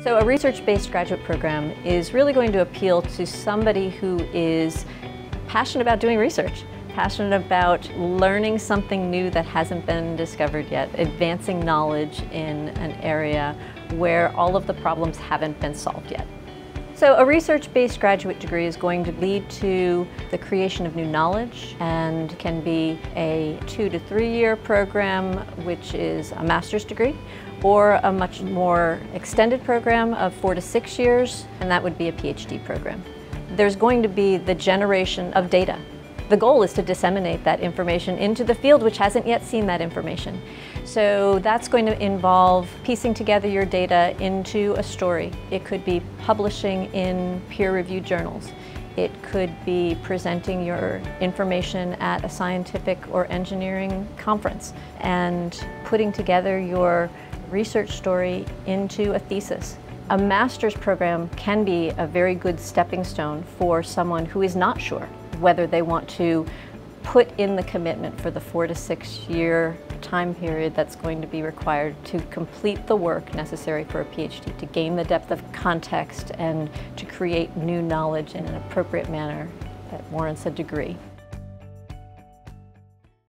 So a research-based graduate program is really going to appeal to somebody who is passionate about doing research, passionate about learning something new that hasn't been discovered yet, advancing knowledge in an area where all of the problems haven't been solved yet. So a research-based graduate degree is going to lead to the creation of new knowledge and can be a two to three year program which is a master's degree or a much more extended program of four to six years and that would be a PhD program. There's going to be the generation of data the goal is to disseminate that information into the field which hasn't yet seen that information. So that's going to involve piecing together your data into a story. It could be publishing in peer-reviewed journals. It could be presenting your information at a scientific or engineering conference and putting together your research story into a thesis. A master's program can be a very good stepping stone for someone who is not sure whether they want to put in the commitment for the four to six year time period that's going to be required to complete the work necessary for a PhD, to gain the depth of context and to create new knowledge in an appropriate manner that warrants a degree.